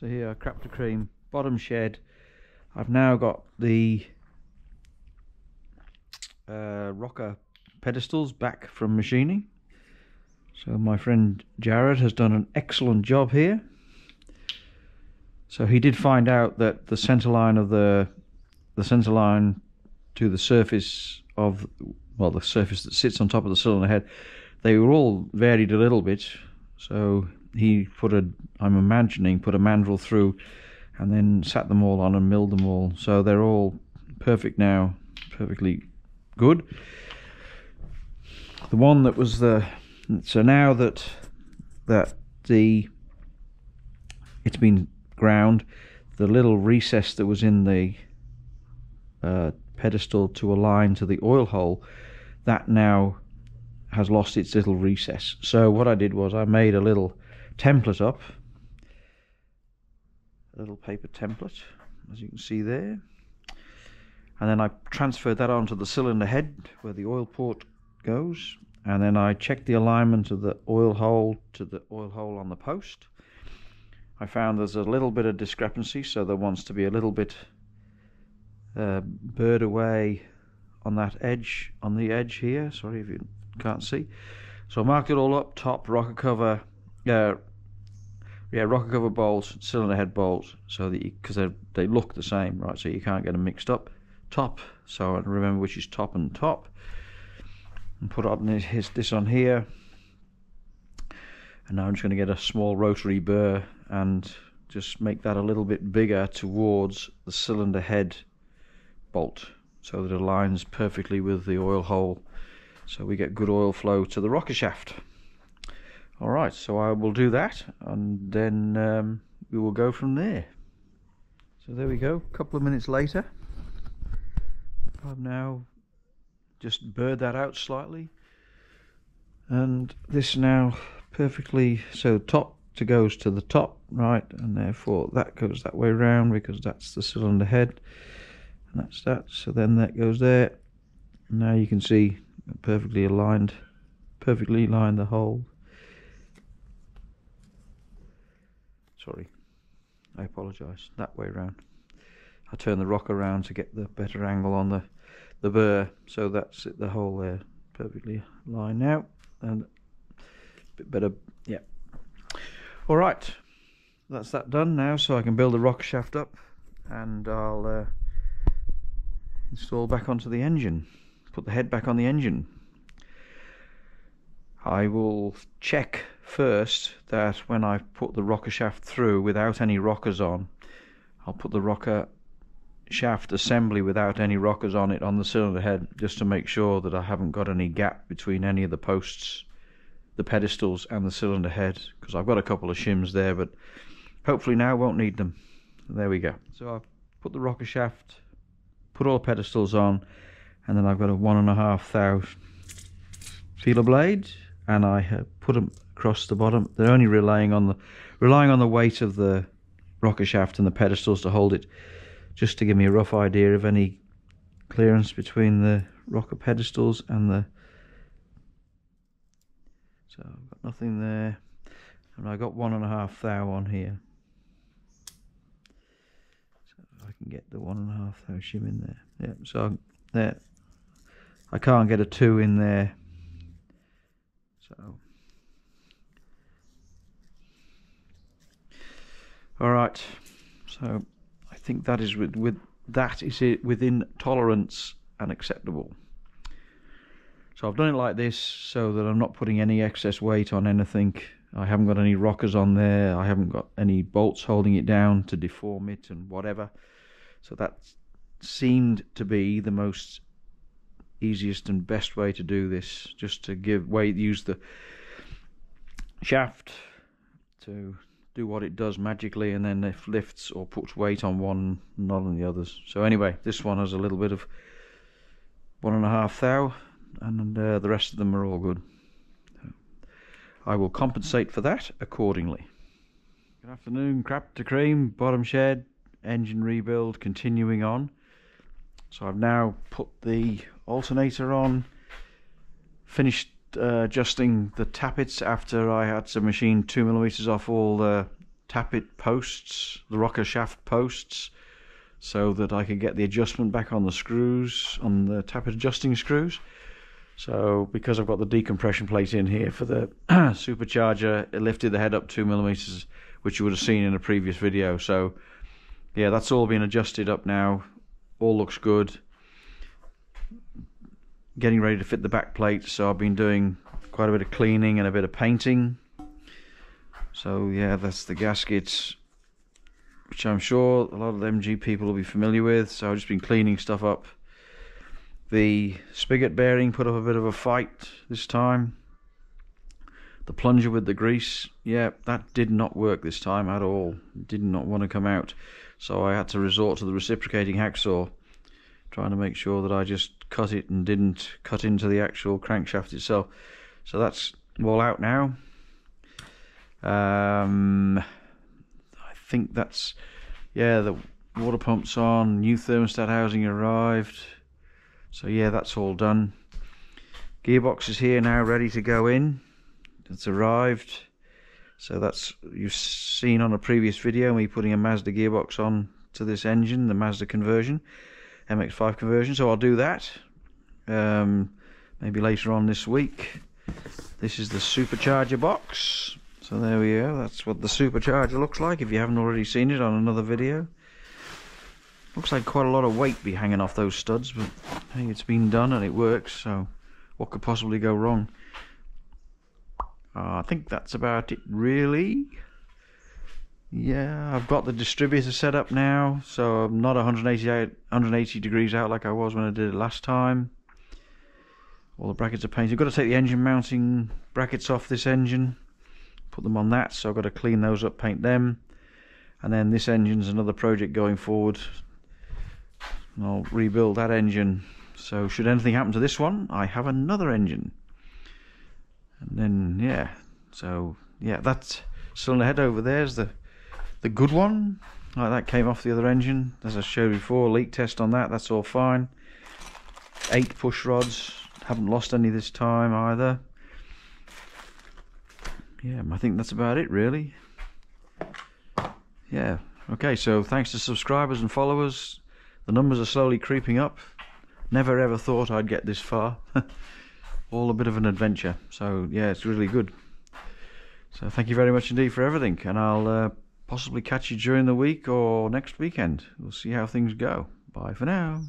So here, crap to cream, bottom shed. I've now got the uh, rocker pedestals back from machining. So my friend Jared has done an excellent job here. So he did find out that the center line of the the center line to the surface of well the surface that sits on top of the cylinder head they were all varied a little bit so he put a I'm imagining put a mandrel through and then sat them all on and milled them all. So they're all perfect now perfectly good. The one that was the so now that that the it's been ground the little recess that was in the uh, pedestal to align to the oil hole that now has lost its little recess. So what I did was I made a little template up. A little paper template as you can see there. And then I transferred that onto the cylinder head where the oil port goes. And then I checked the alignment of the oil hole to the oil hole on the post. I found there's a little bit of discrepancy so there wants to be a little bit uh, bird away on that edge on the edge here. Sorry if you can't see. So I marked it all up top rocker cover uh, yeah rocker cover bolts cylinder head bolts so that because they they look the same right? So you can't get them mixed up. Top so I remember which is top and top. And put on this, this on here. And now I'm just going to get a small rotary burr and just make that a little bit bigger towards the cylinder head bolt so that it aligns perfectly with the oil hole so we get good oil flow to the rocker shaft alright so I will do that and then um, we will go from there. So there we go a couple of minutes later. I've now just burred that out slightly and this now perfectly so top to goes to the top right and therefore that goes that way round because that's the cylinder head and that's that so then that goes there. Now you can see perfectly aligned perfectly aligned the hole sorry. I apologize. That way round. I turn the rock around to get the better angle on the the burr. So that's it the hole there perfectly lined now and a bit better. Yeah. All right. That's that done now so I can build the rock shaft up and I'll uh, install back onto the engine. Put the head back on the engine I will check first that when I put the rocker shaft through without any rockers on I'll put the rocker shaft assembly without any rockers on it on the cylinder head just to make sure that I haven't got any gap between any of the posts the pedestals and the cylinder head because I've got a couple of shims there but hopefully now won't need them. There we go. So I've put the rocker shaft put all the pedestals on and then I've got a one and a half thou feeler blade and I put them across the bottom. They're only relying on the relying on the weight of the rocker shaft and the pedestals to hold it just to give me a rough idea of any clearance between the rocker pedestals and the so I've got nothing there. And I got one and a half thou on here. So I can get the one and a half thou shim in there. Yeah so there. I can't get a two in there so all right so I think that is with, with that is it within tolerance and acceptable so I've done it like this so that I'm not putting any excess weight on anything. I haven't got any rockers on there. I haven't got any bolts holding it down to deform it and whatever. So that seemed to be the most easiest and best way to do this. Just to give way use the shaft to do what it does magically and then if lifts or puts weight on one, not on the others. So anyway, this one has a little bit of one and a half thou and uh, the rest of them are all good. I will compensate for that accordingly. Good afternoon, crap to cream, bottom shed, engine rebuild continuing on. So I've now put the alternator on, finished uh, adjusting the tappets after I had to machine two millimeters off all the tappet posts, the rocker shaft posts, so that I could get the adjustment back on the screws, on the tappet adjusting screws. So because I've got the decompression plate in here for the supercharger, it lifted the head up two millimeters, which you would have seen in a previous video. So yeah, that's all been adjusted up now. All looks good. Getting ready to fit the back plate, so I've been doing quite a bit of cleaning and a bit of painting. So yeah, that's the gaskets, which I'm sure a lot of MG people will be familiar with. So I've just been cleaning stuff up. The spigot bearing put up a bit of a fight this time. The plunger with the grease, yeah, that did not work this time at all. Did not want to come out. So I had to resort to the reciprocating hacksaw, trying to make sure that I just cut it and didn't cut into the actual crankshaft itself. So that's all out now. Um, I think that's, yeah, the water pump's on, new thermostat housing arrived. So yeah, that's all done. Gearbox is here now, ready to go in. It's arrived. So that's you've seen on a previous video me putting a Mazda gearbox on to this engine, the Mazda conversion, MX-5 conversion. So I'll do that um, maybe later on this week. This is the supercharger box. So there we go. That's what the supercharger looks like. If you haven't already seen it on another video. Looks like quite a lot of weight be hanging off those studs, but hey, it's been done and it works, so what could possibly go wrong? Uh, I think that's about it, really. Yeah, I've got the distributor set up now, so I'm not 180, 180 degrees out like I was when I did it last time. All the brackets are painted. I've got to take the engine mounting brackets off this engine, put them on that, so I've got to clean those up, paint them. And then this engine's another project going forward I'll rebuild that engine. So should anything happen to this one, I have another engine. And then, yeah, so, yeah, that cylinder head over there is the, the good one. Like that came off the other engine, as I showed before, leak test on that, that's all fine. Eight push rods, haven't lost any this time either. Yeah, I think that's about it really. Yeah, okay, so thanks to subscribers and followers. The numbers are slowly creeping up. Never ever thought I'd get this far. All a bit of an adventure. So yeah, it's really good. So thank you very much indeed for everything, and I'll uh, possibly catch you during the week or next weekend. We'll see how things go. Bye for now.